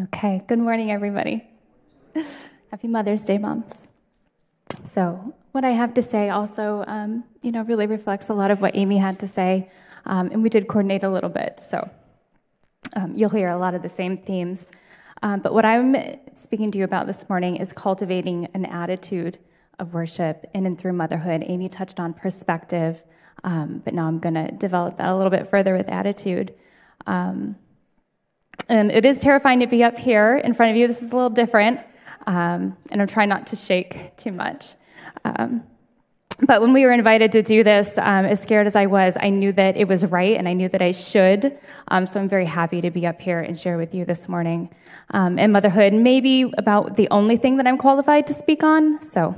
Okay, good morning, everybody. Happy Mother's Day, moms. So, what I have to say also, um, you know, really reflects a lot of what Amy had to say, um, and we did coordinate a little bit. So, um, you'll hear a lot of the same themes. Um, but what I'm speaking to you about this morning is cultivating an attitude of worship in and through motherhood. Amy touched on perspective, um, but now I'm going to develop that a little bit further with attitude. And it is terrifying to be up here in front of you. This is a little different, um, and I'm trying not to shake too much. Um, but when we were invited to do this, um, as scared as I was, I knew that it was right and I knew that I should. Um, so I'm very happy to be up here and share with you this morning. Um, and motherhood, maybe about the only thing that I'm qualified to speak on. So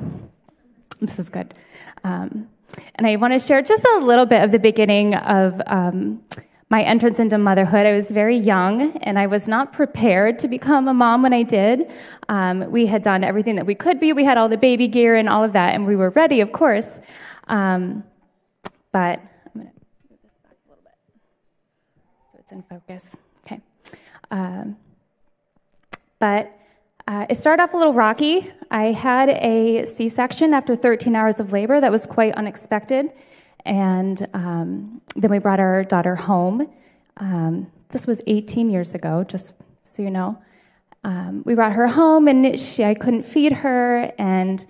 this is good. Um, and I want to share just a little bit of the beginning of my entrance into motherhood. I was very young and I was not prepared to become a mom when I did. Um, we had done everything that we could be. We had all the baby gear and all of that, and we were ready, of course. Um, but I'm going to move this back a little bit so it's in focus. Okay. Um, but uh, it started off a little rocky. I had a C section after 13 hours of labor that was quite unexpected. And um, then we brought our daughter home. Um, this was 18 years ago, just so you know. Um, we brought her home, and she, I couldn't feed her, and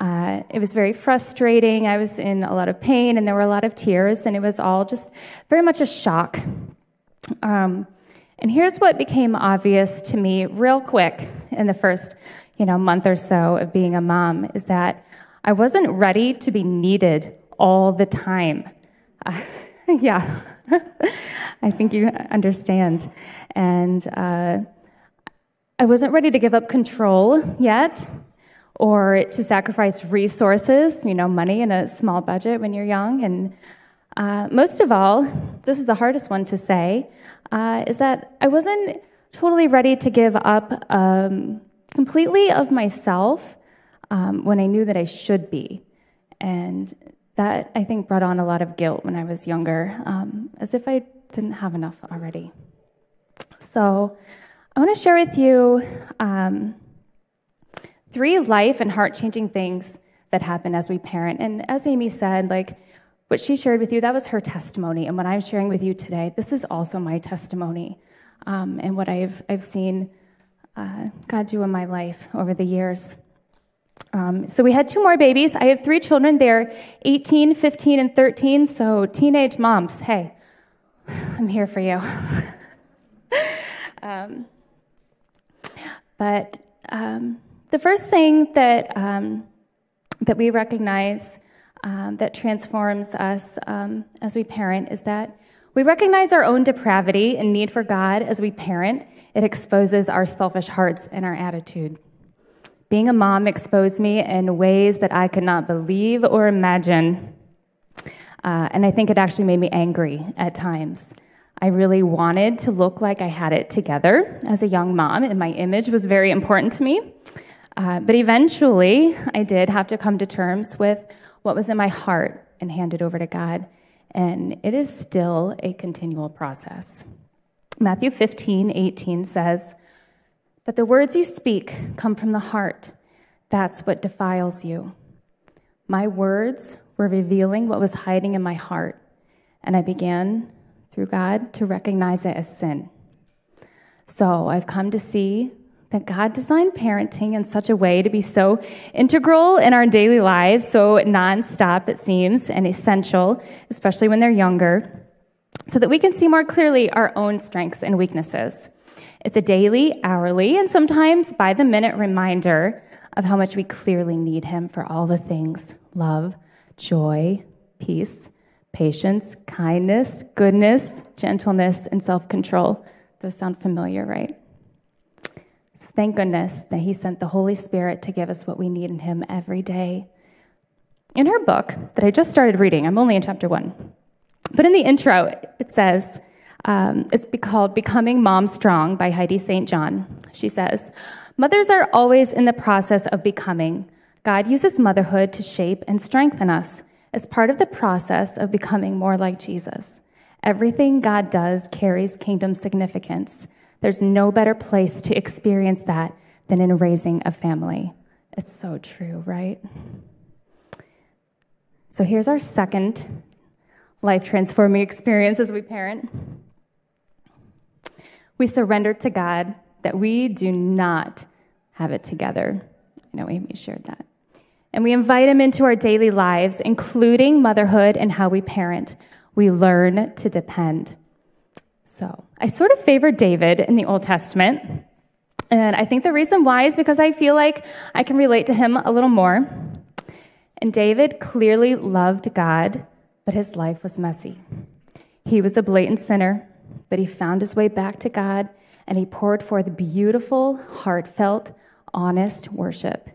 uh, it was very frustrating. I was in a lot of pain, and there were a lot of tears, and it was all just very much a shock. Um, and here's what became obvious to me real quick in the first, you know, month or so of being a mom is that I wasn't ready to be needed all the time. Uh, yeah, I think you understand. And uh, I wasn't ready to give up control yet or to sacrifice resources, you know, money in a small budget when you're young. And uh, most of all, this is the hardest one to say, uh, is that I wasn't totally ready to give up um, completely of myself um, when I knew that I should be. And that I think brought on a lot of guilt when I was younger, um, as if I didn't have enough already. So I want to share with you um, three life and heart changing things that happen as we parent. And as Amy said, like what she shared with you, that was her testimony. And what I'm sharing with you today, this is also my testimony um, and what I've, I've seen uh, God do in my life over the years. Um, so we had two more babies. I have three children. They're 18, 15, and 13. So teenage moms, hey, I'm here for you. um, but um, the first thing that um, that we recognize um, that transforms us um, as we parent is that we recognize our own depravity and need for God as we parent. It exposes our selfish hearts and our attitude. Being a mom exposed me in ways that I could not believe or imagine. Uh, and I think it actually made me angry at times. I really wanted to look like I had it together as a young mom, and my image was very important to me. Uh, but eventually, I did have to come to terms with what was in my heart and hand it over to God. And it is still a continual process. Matthew 15, 18 says, but the words you speak come from the heart. That's what defiles you. My words were revealing what was hiding in my heart, and I began, through God, to recognize it as sin. So I've come to see that God designed parenting in such a way to be so integral in our daily lives, so nonstop, it seems, and essential, especially when they're younger, so that we can see more clearly our own strengths and weaknesses. It's a daily, hourly, and sometimes by the minute reminder of how much we clearly need Him for all the things love, joy, peace, patience, kindness, goodness, gentleness, and self control. Those sound familiar, right? So thank goodness that He sent the Holy Spirit to give us what we need in Him every day. In her book that I just started reading, I'm only in chapter one, but in the intro, it says, um, it's called Becoming Mom Strong by Heidi St. John. She says, Mothers are always in the process of becoming. God uses motherhood to shape and strengthen us as part of the process of becoming more like Jesus. Everything God does carries kingdom significance. There's no better place to experience that than in raising a family. It's so true, right? So here's our second life transforming experience as we parent. We surrender to God that we do not have it together. I know Amy shared that. And we invite Him into our daily lives, including motherhood and how we parent. We learn to depend. So I sort of favor David in the Old Testament. And I think the reason why is because I feel like I can relate to him a little more. And David clearly loved God, but his life was messy. He was a blatant sinner, but he found his way back to God and he poured forth beautiful, heartfelt, honest worship.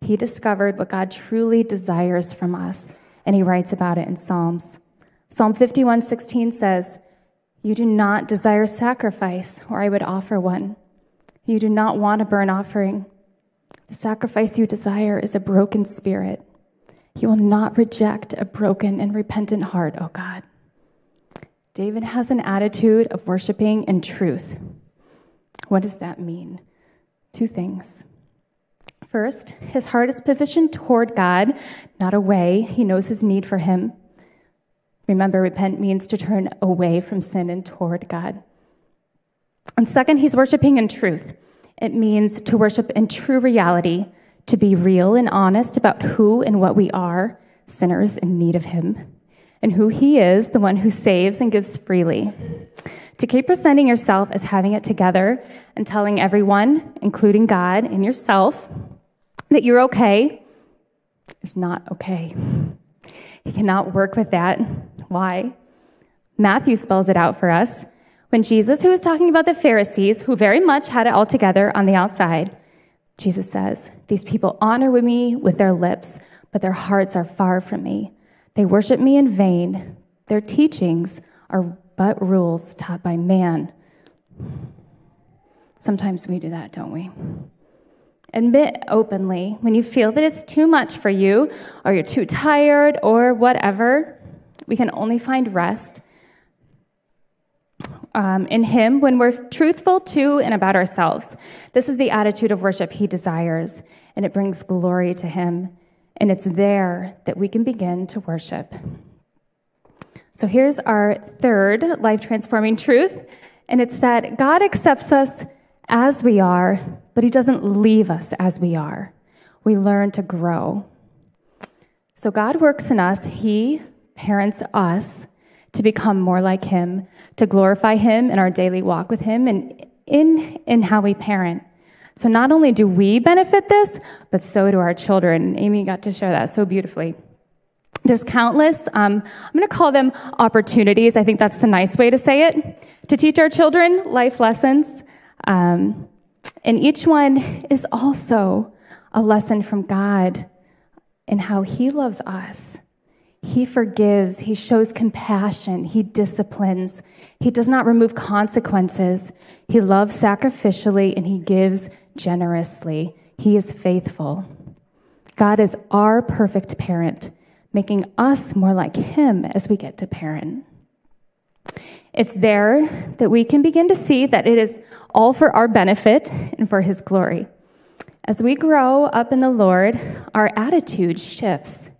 He discovered what God truly desires from us, and he writes about it in Psalms. Psalm 51:16 says, "You do not desire sacrifice, or I would offer one. You do not want a burnt offering. The sacrifice you desire is a broken spirit. You will not reject a broken and repentant heart, O God." David has an attitude of worshiping in truth. What does that mean? Two things. First, his heart is positioned toward God, not away. He knows his need for him. Remember, repent means to turn away from sin and toward God. And second, he's worshiping in truth. It means to worship in true reality, to be real and honest about who and what we are, sinners in need of him, and who he is, the one who saves and gives freely. To keep presenting yourself as having it together and telling everyone, including God and yourself, that you're okay is not okay. He cannot work with that. Why? Matthew spells it out for us. When Jesus, who was talking about the Pharisees, who very much had it all together on the outside, Jesus says, These people honor me with their lips, but their hearts are far from me. They worship me in vain. Their teachings are but rules taught by man. Sometimes we do that, don't we? Admit openly when you feel that it's too much for you, or you're too tired, or whatever. We can only find rest um, in Him when we're truthful to and about ourselves. This is the attitude of worship He desires, and it brings glory to Him. And it's there that we can begin to worship. So here's our third life transforming truth, and it's that God accepts us as we are, but He doesn't leave us as we are. We learn to grow. So God works in us, He parents us to become more like Him, to glorify Him in our daily walk with Him, and in, in how we parent. So not only do we benefit this, but so do our children. Amy got to share that so beautifully. There's countless, um, I'm going to call them opportunities. I think that's the nice way to say it, to teach our children life lessons. Um, and each one is also a lesson from God in how He loves us. He forgives, He shows compassion, He disciplines, He does not remove consequences. He loves sacrificially and He gives generously. He is faithful. God is our perfect parent making us more like Him as we get to parent. It's there that we can begin to see that it is all for our benefit and for His glory. As we grow up in the Lord, our attitude shifts.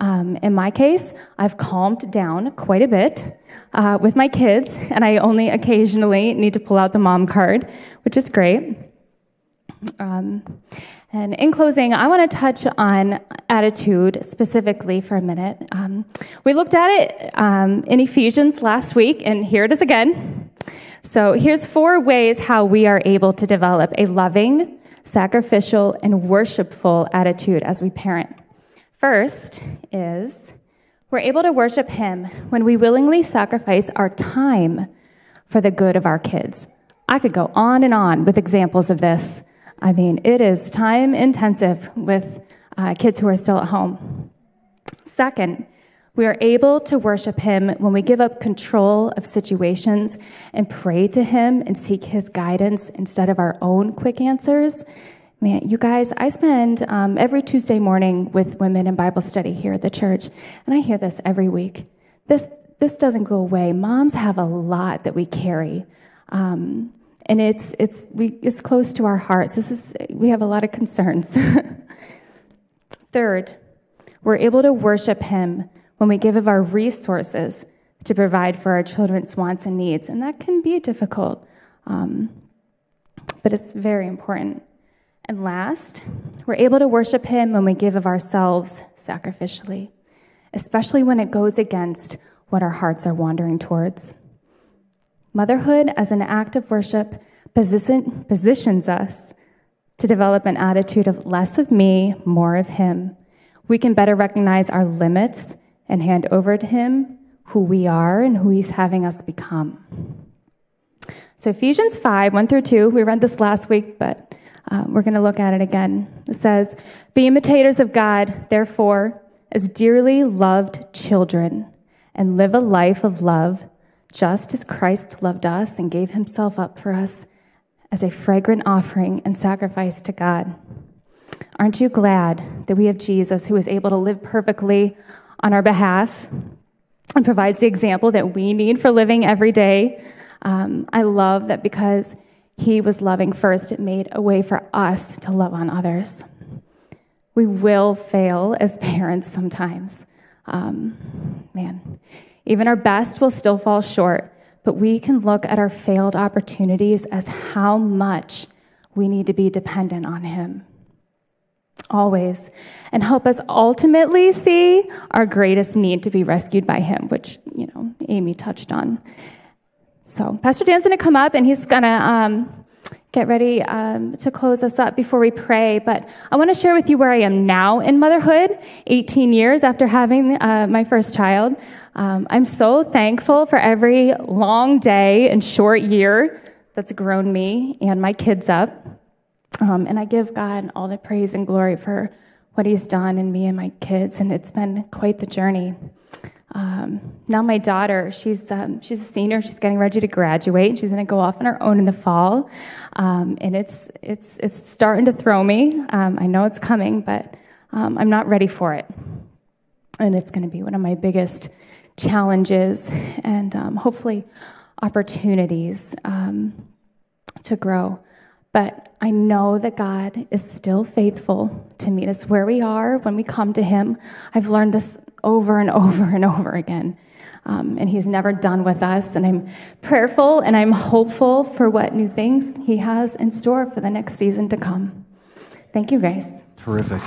Um, in my case, I've calmed down quite a bit uh, with my kids, and I only occasionally need to pull out the mom card, which is great. Um, and in closing, I want to touch on attitude specifically for a minute. Um, we looked at it um, in Ephesians last week, and here it is again. So here's four ways how we are able to develop a loving, sacrificial, and worshipful attitude as we parent. First is we're able to worship Him when we willingly sacrifice our time for the good of our kids. I could go on and on with examples of this. I mean, it is time intensive with uh, kids who are still at home. Second, we are able to worship Him when we give up control of situations and pray to Him and seek His guidance instead of our own quick answers. Man, you guys, I spend um, every Tuesday morning with women in Bible study here at the church, and I hear this every week. This, this doesn't go away. Moms have a lot that we carry. Um, and it's, it's, we, it's close to our hearts. This is, we have a lot of concerns. Third, we're able to worship Him when we give of our resources to provide for our children's wants and needs. And that can be difficult, um, but it's very important. And last, we're able to worship Him when we give of ourselves sacrificially, especially when it goes against what our hearts are wandering towards. Motherhood as an act of worship position, positions us to develop an attitude of less of me, more of Him. We can better recognize our limits and hand over to Him who we are and who He's having us become. So, Ephesians 5 1 through 2, we read this last week, but uh, we're going to look at it again. It says, Be imitators of God, therefore, as dearly loved children, and live a life of love, just as Christ loved us and gave himself up for us as a fragrant offering and sacrifice to God. Aren't you glad that we have Jesus who is able to live perfectly on our behalf and provides the example that we need for living every day? Um, I love that because he was loving first, it made a way for us to love on others. We will fail as parents sometimes. Um, man, even our best will still fall short, but we can look at our failed opportunities as how much we need to be dependent on Him. Always. And help us ultimately see our greatest need to be rescued by Him, which, you know, Amy touched on. So, Pastor Dan's going to come up and he's going to um, get ready um, to close us up before we pray. But I want to share with you where I am now in motherhood, 18 years after having uh, my first child. Um, I'm so thankful for every long day and short year that's grown me and my kids up. Um, and I give God all the praise and glory for what He's done in me and my kids, and it's been quite the journey. Um, now my daughter, she's um, she's a senior. She's getting ready to graduate. She's going to go off on her own in the fall, um, and it's it's it's starting to throw me. Um, I know it's coming, but um, I'm not ready for it, and it's going to be one of my biggest challenges and um, hopefully opportunities to grow. But I know that God is still faithful to meet us where we are when we come to Him. I've learned this over and over and over again. Um, and He's never done with us. And I'm prayerful and I'm hopeful for what new things He has in store for the next season to come. Thank you, guys. Terrific.